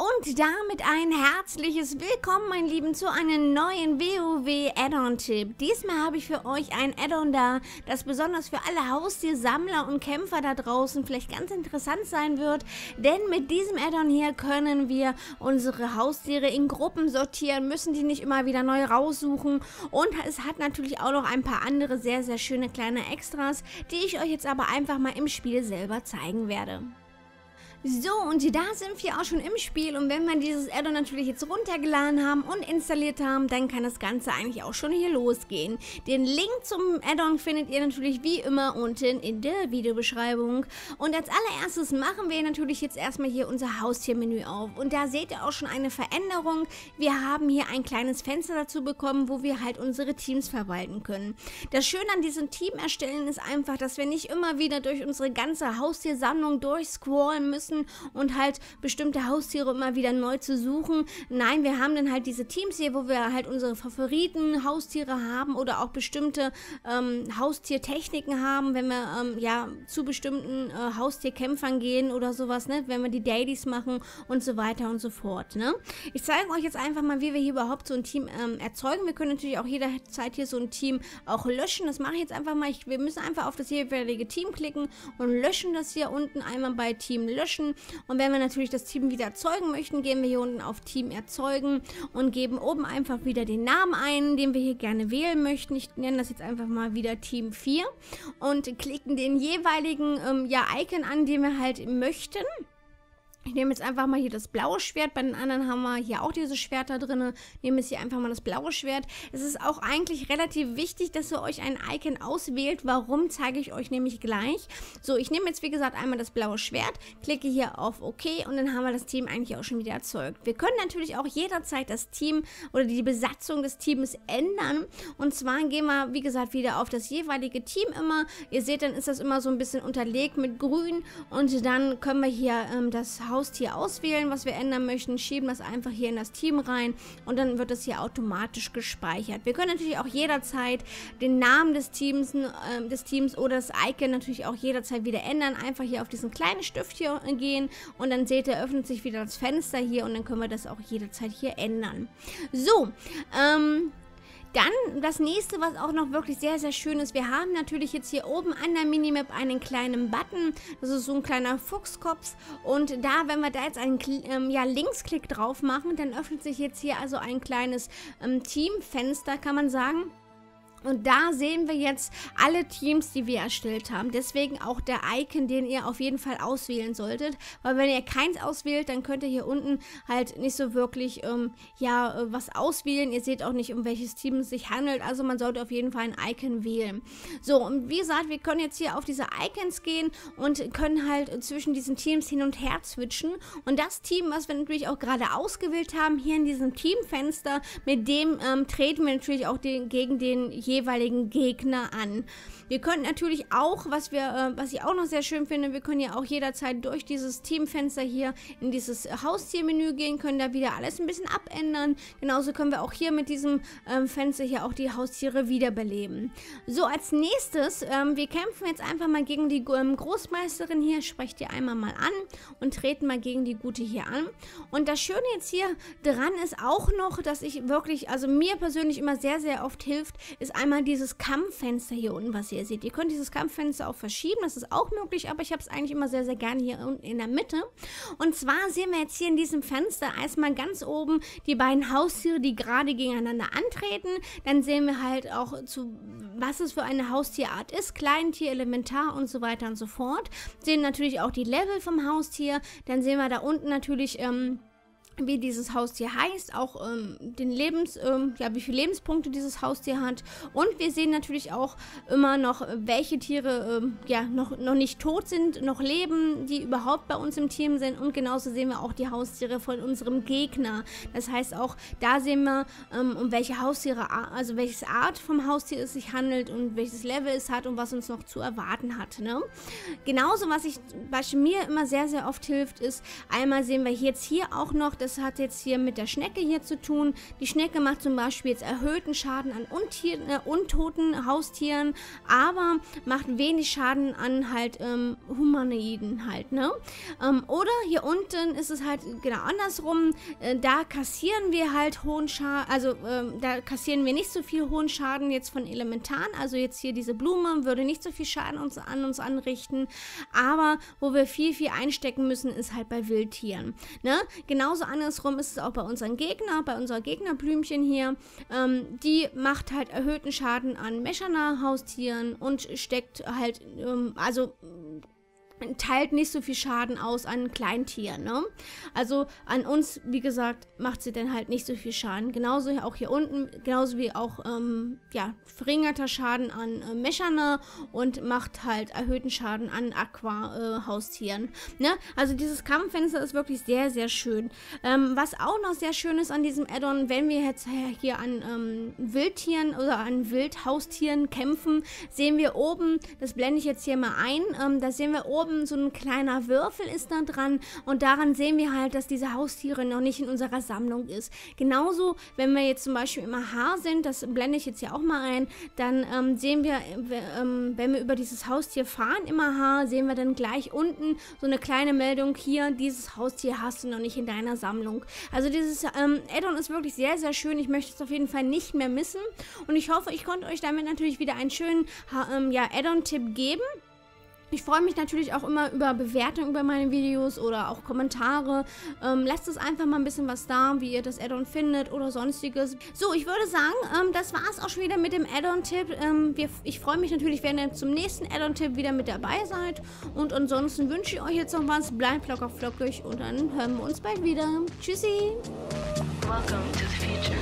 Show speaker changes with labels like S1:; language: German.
S1: Und damit ein herzliches Willkommen, mein Lieben, zu einem neuen WoW Add-on-Tipp. Diesmal habe ich für euch ein Add-on da, das besonders für alle Haustiersammler und Kämpfer da draußen vielleicht ganz interessant sein wird. Denn mit diesem Add-on hier können wir unsere Haustiere in Gruppen sortieren, müssen die nicht immer wieder neu raussuchen. Und es hat natürlich auch noch ein paar andere sehr, sehr schöne kleine Extras, die ich euch jetzt aber einfach mal im Spiel selber zeigen werde. So, und da sind wir auch schon im Spiel und wenn wir dieses Addon natürlich jetzt runtergeladen haben und installiert haben, dann kann das Ganze eigentlich auch schon hier losgehen. Den Link zum Addon findet ihr natürlich wie immer unten in der Videobeschreibung. Und als allererstes machen wir natürlich jetzt erstmal hier unser Haustiermenü auf und da seht ihr auch schon eine Veränderung. Wir haben hier ein kleines Fenster dazu bekommen, wo wir halt unsere Teams verwalten können. Das Schöne an diesem Team erstellen ist einfach, dass wir nicht immer wieder durch unsere ganze Haustiersammlung durchscrollen müssen, müssen und halt bestimmte Haustiere immer wieder neu zu suchen. Nein, wir haben dann halt diese Teams hier, wo wir halt unsere Favoriten Haustiere haben oder auch bestimmte ähm, Haustiertechniken haben, wenn wir ähm, ja zu bestimmten äh, Haustierkämpfern gehen oder sowas, ne? wenn wir die Dailies machen und so weiter und so fort. Ne? Ich zeige euch jetzt einfach mal, wie wir hier überhaupt so ein Team ähm, erzeugen. Wir können natürlich auch jederzeit hier so ein Team auch löschen. Das mache ich jetzt einfach mal. Ich, wir müssen einfach auf das jeweilige Team klicken und löschen das hier unten einmal bei Team löschen löschen. Und wenn wir natürlich das Team wieder erzeugen möchten, gehen wir hier unten auf Team erzeugen und geben oben einfach wieder den Namen ein, den wir hier gerne wählen möchten. Ich nenne das jetzt einfach mal wieder Team 4 und klicken den jeweiligen ähm, ja, Icon an, den wir halt möchten. Ich nehme jetzt einfach mal hier das blaue Schwert. Bei den anderen haben wir hier auch diese Schwerter drin. Nehme jetzt hier einfach mal das blaue Schwert. Es ist auch eigentlich relativ wichtig, dass ihr euch ein Icon auswählt. Warum, zeige ich euch nämlich gleich. So, ich nehme jetzt wie gesagt einmal das blaue Schwert, klicke hier auf OK und dann haben wir das Team eigentlich auch schon wieder erzeugt. Wir können natürlich auch jederzeit das Team oder die Besatzung des Teams ändern. Und zwar gehen wir, wie gesagt, wieder auf das jeweilige Team immer. Ihr seht, dann ist das immer so ein bisschen unterlegt mit grün und dann können wir hier ähm, das Haus Haustier auswählen, was wir ändern möchten, schieben das einfach hier in das Team rein und dann wird das hier automatisch gespeichert. Wir können natürlich auch jederzeit den Namen des Teams, äh, des Teams oder das Icon natürlich auch jederzeit wieder ändern. Einfach hier auf diesen kleinen Stift hier gehen und dann seht ihr, öffnet sich wieder das Fenster hier und dann können wir das auch jederzeit hier ändern. So, ähm, dann das nächste, was auch noch wirklich sehr, sehr schön ist. Wir haben natürlich jetzt hier oben an der Minimap einen kleinen Button. Das ist so ein kleiner Fuchskopf. Und da, wenn wir da jetzt einen ähm, ja, Linksklick drauf machen, dann öffnet sich jetzt hier also ein kleines ähm, Teamfenster, kann man sagen. Und da sehen wir jetzt alle Teams, die wir erstellt haben. Deswegen auch der Icon, den ihr auf jeden Fall auswählen solltet. Weil wenn ihr keins auswählt, dann könnt ihr hier unten halt nicht so wirklich, ähm, ja, äh, was auswählen. Ihr seht auch nicht, um welches Team es sich handelt. Also man sollte auf jeden Fall ein Icon wählen. So, und wie gesagt, wir können jetzt hier auf diese Icons gehen und können halt zwischen diesen Teams hin und her switchen. Und das Team, was wir natürlich auch gerade ausgewählt haben, hier in diesem Teamfenster, mit dem ähm, treten wir natürlich auch den, gegen den jeweiligen Gegner an. Wir können natürlich auch, was wir, äh, was ich auch noch sehr schön finde, wir können ja auch jederzeit durch dieses Teamfenster hier in dieses Haustiermenü gehen, können da wieder alles ein bisschen abändern. Genauso können wir auch hier mit diesem ähm, Fenster hier auch die Haustiere wiederbeleben. So, als nächstes, ähm, wir kämpfen jetzt einfach mal gegen die ähm, Großmeisterin hier, sprecht ihr einmal mal an und treten mal gegen die Gute hier an. Und das Schöne jetzt hier dran ist auch noch, dass ich wirklich, also mir persönlich immer sehr, sehr oft hilft, ist einmal dieses Kampffenster hier unten, was ihr seht. Ihr könnt dieses Kampffenster auch verschieben, das ist auch möglich, aber ich habe es eigentlich immer sehr, sehr gerne hier unten in der Mitte. Und zwar sehen wir jetzt hier in diesem Fenster erstmal ganz oben die beiden Haustiere, die gerade gegeneinander antreten. Dann sehen wir halt auch zu was es für eine Haustierart ist, Kleintier, Elementar und so weiter und so fort. Sehen natürlich auch die Level vom Haustier. Dann sehen wir da unten natürlich ähm, wie dieses Haustier heißt, auch ähm, den Lebens, ähm, ja, wie viele Lebenspunkte dieses Haustier hat. Und wir sehen natürlich auch immer noch, welche Tiere ähm, ja noch, noch nicht tot sind, noch leben, die überhaupt bei uns im Team sind. Und genauso sehen wir auch die Haustiere von unserem Gegner. Das heißt auch, da sehen wir, ähm, um welche Haustiere, also welches Art vom Haustier es sich handelt und welches Level es hat und was uns noch zu erwarten hat. Ne? Genauso, was ich bei mir immer sehr, sehr oft hilft, ist, einmal sehen wir jetzt hier auch noch, dass das hat jetzt hier mit der Schnecke hier zu tun. Die Schnecke macht zum Beispiel jetzt erhöhten Schaden an Untier, äh, untoten Haustieren, aber macht wenig Schaden an halt ähm, Humanoiden halt, ne? Ähm, oder hier unten ist es halt genau andersrum. Äh, da kassieren wir halt hohen Schaden, also ähm, da kassieren wir nicht so viel hohen Schaden jetzt von Elementaren. Also jetzt hier diese Blume würde nicht so viel Schaden uns, an uns anrichten. Aber wo wir viel, viel einstecken müssen, ist halt bei Wildtieren. Ne? Genauso andersrum ist es auch bei unseren Gegnern, bei unserer Gegnerblümchen hier. Ähm, die macht halt erhöhten Schaden an Mechana-Haustieren und steckt halt, ähm, also teilt nicht so viel Schaden aus an Kleintieren, ne? Also an uns, wie gesagt, macht sie dann halt nicht so viel Schaden. Genauso auch hier unten, genauso wie auch, ähm, ja, verringerter Schaden an äh, Mechana und macht halt erhöhten Schaden an Aqua-Haustieren, äh, ne? Also dieses Kampffenster ist wirklich sehr, sehr schön. Ähm, was auch noch sehr schön ist an diesem Addon, wenn wir jetzt hier an ähm, Wildtieren oder an Wildhaustieren kämpfen, sehen wir oben, das blende ich jetzt hier mal ein, ähm, da sehen wir oben oben so ein kleiner Würfel ist da dran und daran sehen wir halt, dass diese Haustiere noch nicht in unserer Sammlung ist. Genauso, wenn wir jetzt zum Beispiel im Haar sind, das blende ich jetzt hier auch mal ein, dann ähm, sehen wir, ähm, wenn wir über dieses Haustier fahren im Haar, sehen wir dann gleich unten so eine kleine Meldung hier, dieses Haustier hast du noch nicht in deiner Sammlung. Also dieses ähm, Addon ist wirklich sehr, sehr schön. Ich möchte es auf jeden Fall nicht mehr missen und ich hoffe, ich konnte euch damit natürlich wieder einen schönen ähm, ja, Addon-Tipp geben. Ich freue mich natürlich auch immer über Bewertungen über meine Videos oder auch Kommentare. Ähm, lasst es einfach mal ein bisschen was da, wie ihr das Addon findet oder sonstiges. So, ich würde sagen, ähm, das war es auch schon wieder mit dem Addon-Tipp. Ähm, ich freue mich natürlich, wenn ihr zum nächsten Addon-Tipp wieder mit dabei seid. Und ansonsten wünsche ich euch jetzt noch was. Bleibt locker flockig und dann hören wir uns bald wieder. Tschüssi! Welcome to the future.